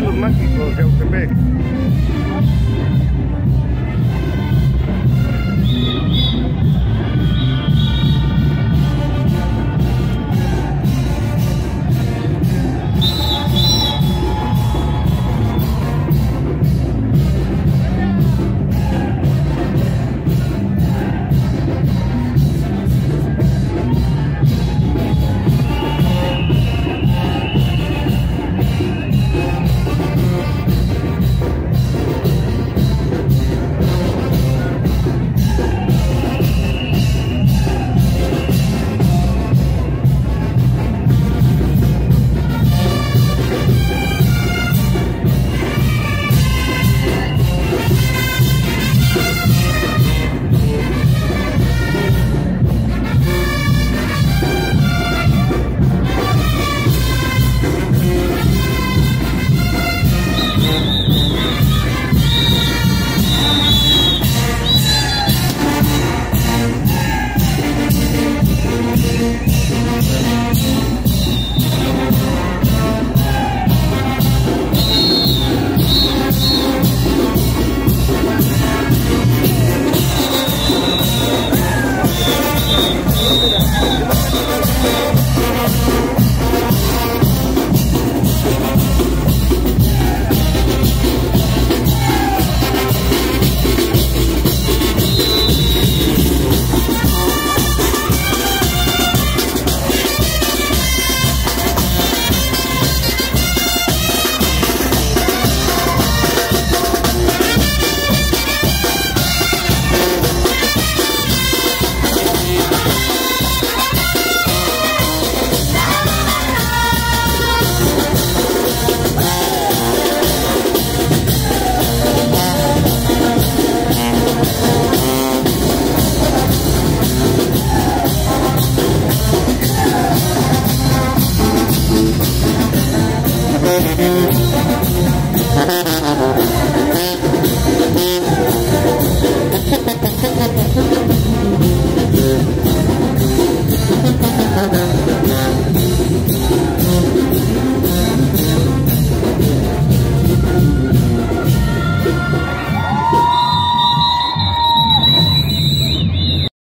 Cielos Mágicos de Autepec.